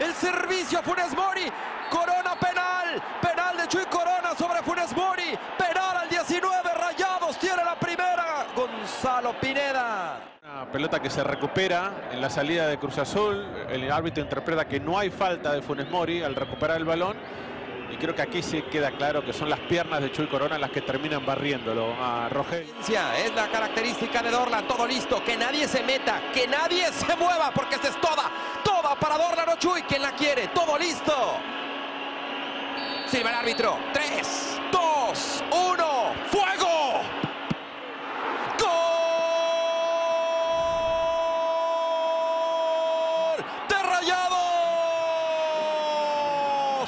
El servicio a Funes Mori. Corona penal. Penal de Chuy Corona sobre Funes Mori. Penal al 19. Rayados tiene la primera. Gonzalo Pineda. Una pelota que se recupera en la salida de Cruz Azul. El árbitro interpreta que no hay falta de Funes Mori al recuperar el balón. Y creo que aquí sí queda claro que son las piernas de Chuy Corona las que terminan barriéndolo a Rogelio. Es la característica de Dorlan, todo listo, que nadie se meta, que nadie se mueva, porque esta es toda, toda para Dorlan o Chuy, quien la quiere, todo listo. Silva el árbitro, 3, 2, 1, ¡fuego! ¡Gol! ¡De Rayados!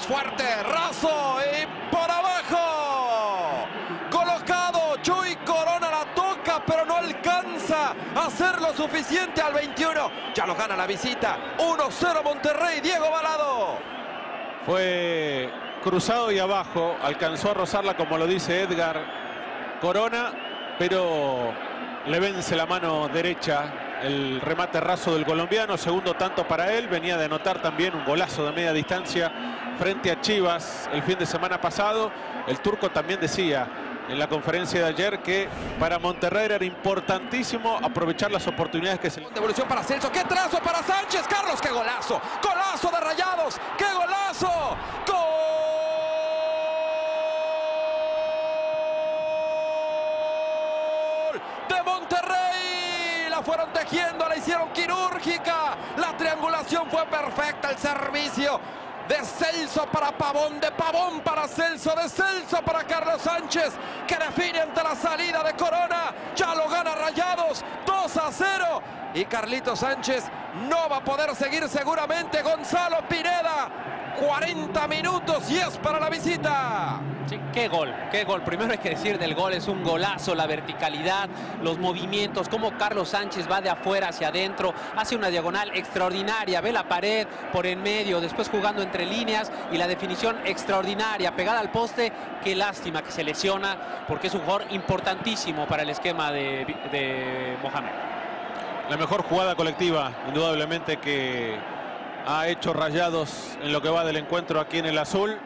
Fuerte, raso y por abajo. Colocado, Chuy Corona la toca, pero no alcanza a hacer lo suficiente al 21. Ya lo gana la visita. 1-0 Monterrey, Diego Balado. Fue cruzado y abajo, alcanzó a rozarla como lo dice Edgar Corona, pero le vence la mano derecha el remate raso del colombiano, segundo tanto para él, venía de anotar también un golazo de media distancia frente a Chivas el fin de semana pasado, el turco también decía en la conferencia de ayer que para Monterrey era importantísimo aprovechar las oportunidades que se le... Devolución para Celso, qué trazo para Sánchez, Carlos, qué golazo, golazo de Rayados, qué golazo, gol de Monterrey, fueron tejiendo, la hicieron quirúrgica, la triangulación fue perfecta, el servicio de Celso para Pavón, de Pavón para Celso, de Celso para Carlos Sánchez, que define ante la salida de Corona, ya lo gana Rayados, 2 a 0, y Carlito Sánchez no va a poder seguir seguramente, Gonzalo Pineda, 40 minutos y es para la visita. Sí, qué gol, qué gol. Primero hay que decir del gol, es un golazo, la verticalidad, los movimientos, cómo Carlos Sánchez va de afuera hacia adentro, hace una diagonal extraordinaria, ve la pared por en medio, después jugando entre líneas y la definición extraordinaria, pegada al poste, qué lástima que se lesiona, porque es un jugador importantísimo para el esquema de, de Mohamed. La mejor jugada colectiva, indudablemente que ha hecho rayados en lo que va del encuentro aquí en el azul.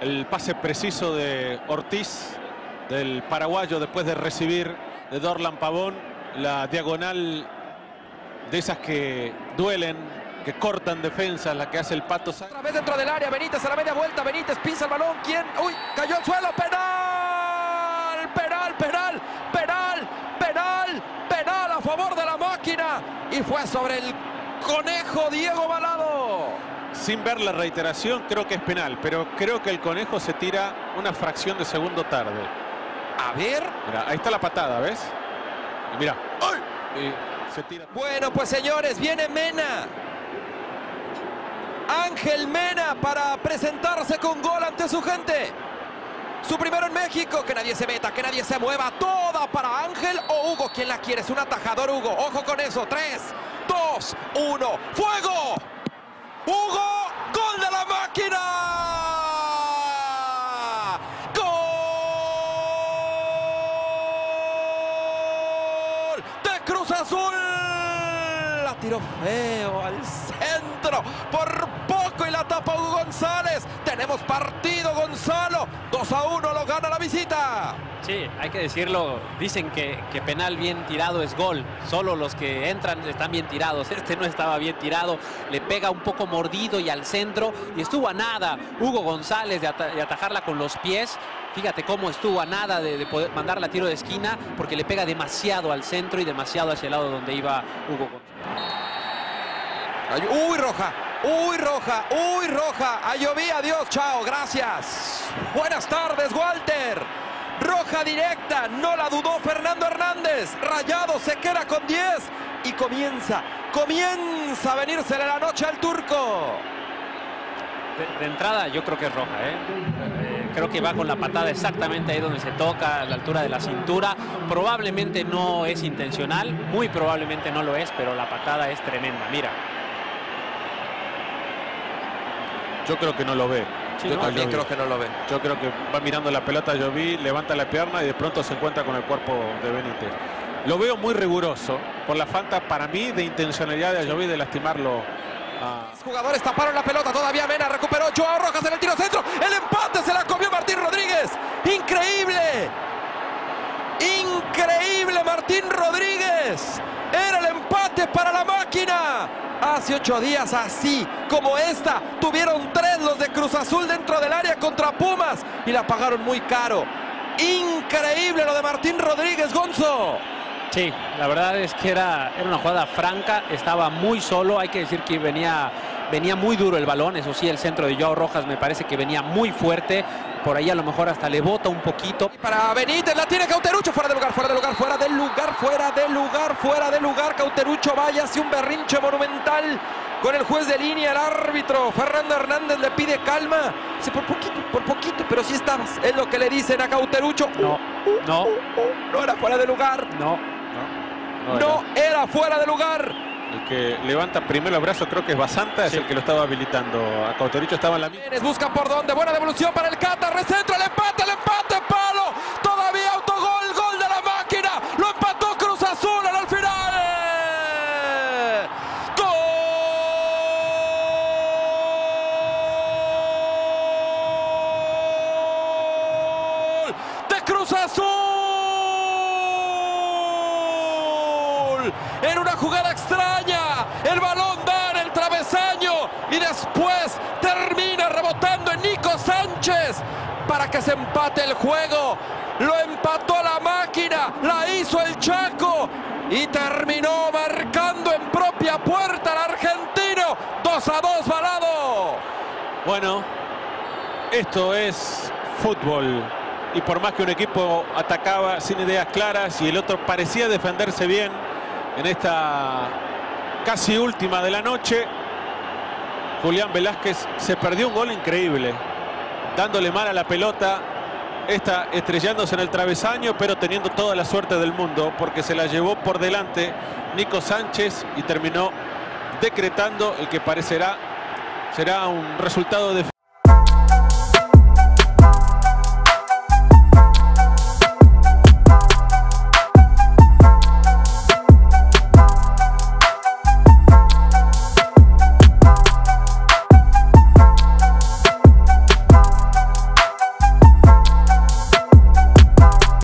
El pase preciso de Ortiz, del paraguayo, después de recibir de Dorlan Pavón. La diagonal de esas que duelen, que cortan defensas, la que hace el Pato Otra vez dentro del área, Benítez a la media vuelta, Benítez pisa el balón, ¿quién? ¡Uy! Cayó al suelo, penal, penal, penal, penal, penal, penal a favor de la máquina y fue sobre el Conejo Diego Balado. Sin ver la reiteración, creo que es penal, pero creo que el Conejo se tira una fracción de segundo tarde. A ver. Mira, ahí está la patada, ¿ves? Mira. Se tira. Bueno, pues señores, viene Mena. Ángel Mena para presentarse con gol ante su gente. Su primero en México, que nadie se meta, que nadie se mueva. Toda para Ángel o Hugo, quien la quiere. Es un atajador Hugo. Ojo con eso. Tres, dos, uno. ¡Fuego! Hugo, gol de la máquina. Gol de Cruz Azul. La tiró feo al centro. Por y la tapa Hugo González. Tenemos partido, Gonzalo. 2 a 1 lo gana la visita. Sí, hay que decirlo. Dicen que, que, penal bien tirado es gol. Solo los que entran están bien tirados. Este no estaba bien tirado. Le pega un poco mordido y al centro. Y estuvo a nada Hugo González de atajarla con los pies. Fíjate cómo estuvo a nada de, de, poder mandarla a tiro de esquina porque le pega demasiado al centro y demasiado hacia el lado donde iba Hugo González. Uy, roja. Uy, roja, uy, roja. A lloví, adiós, chao, gracias. Buenas tardes, Walter. Roja directa, no la dudó Fernando Hernández. Rayado se queda con 10 y comienza, comienza a venirse la noche al turco. De, de entrada yo creo que es roja, ¿eh? ¿eh? Creo que va con la patada exactamente ahí donde se toca, a la altura de la cintura. Probablemente no es intencional, muy probablemente no lo es, pero la patada es tremenda, mira. Yo creo que no lo ve. Sí, yo también creo que no lo ve. Yo creo que va mirando la pelota, yo vi, levanta la pierna y de pronto se encuentra con el cuerpo de Benítez. Lo veo muy riguroso por la falta para mí de intencionalidad de Ayoví de lastimarlo a- Jugadores taparon la pelota, todavía Mena recuperó Joao Rojas en el tiro centro. El empate se la comió Martín Rodríguez. Increíble. Increíble Martín Rodríguez. Era el empate para la máquina. Hace ocho días, así como esta, tuvieron tres los de Cruz Azul dentro del área contra Pumas y la pagaron muy caro. Increíble lo de Martín Rodríguez, Gonzo. Sí, la verdad es que era, era una jugada franca, estaba muy solo, hay que decir que venía, venía muy duro el balón, eso sí, el centro de Joao Rojas me parece que venía muy fuerte, por ahí a lo mejor hasta le bota un poquito. Para Benítez, la tiene Cauterucho, fuera de lugar, fuera de lugar, fuera de lugar, fuera de lugar, fuera de lugar. Cauterucho vaya, hace un berrinche monumental con el juez de línea, el árbitro. Fernando Hernández le pide calma. Dice, por poquito, por poquito, pero sí estabas. Es lo que le dicen a Cauterucho. No, no, No era fuera de lugar. no. no, No era fuera de lugar. Que levanta primero el brazo creo que es Basanta, es el que lo estaba habilitando. A Cautericho estaba en la misma. Busca por dónde. Buena devolución para el Cata. Recentro, el empate, el empate, palo. Todavía autogol, gol de la máquina. Lo empató Cruz Azul al final. ¡Gol! De Cruz Azul. En una jugada extraña. El balón da en el travesaño y después termina rebotando en Nico Sánchez para que se empate el juego. Lo empató la máquina, la hizo el Chaco y terminó marcando en propia puerta al argentino. 2 a 2 balado. Bueno, esto es fútbol. Y por más que un equipo atacaba sin ideas claras y el otro parecía defenderse bien en esta casi última de la noche, Julián Velázquez se perdió un gol increíble, dándole mal a la pelota, esta estrellándose en el travesaño, pero teniendo toda la suerte del mundo, porque se la llevó por delante Nico Sánchez y terminó decretando el que parecerá será un resultado de